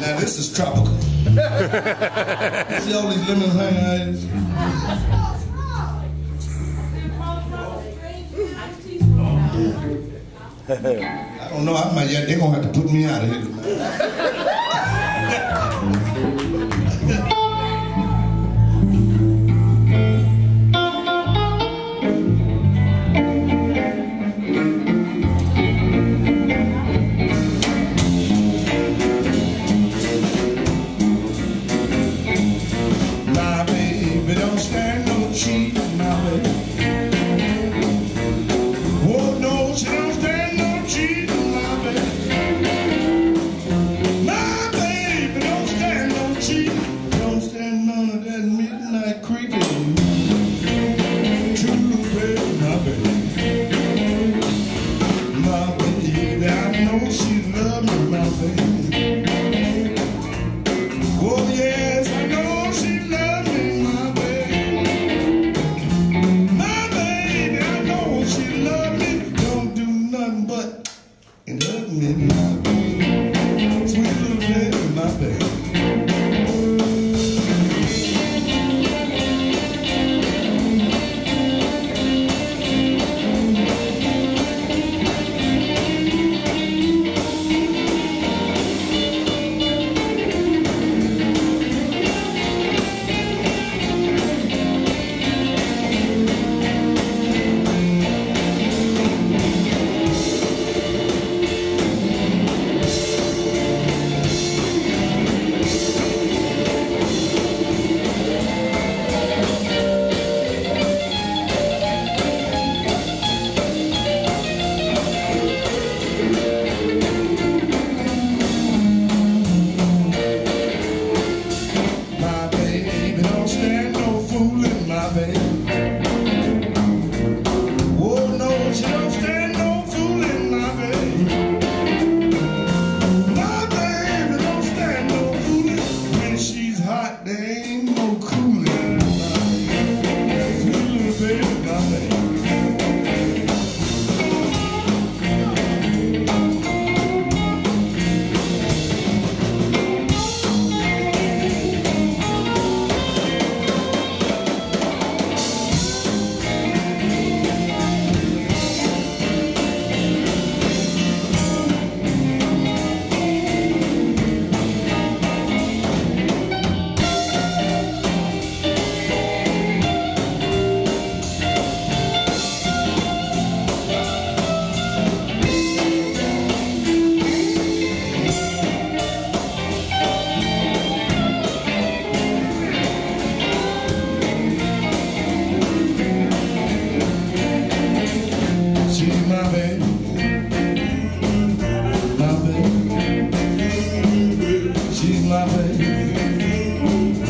now this is tropical. See all these lemons hanging out? I don't know. I might. Yeah, they're gonna have to put me out of here. She's my baby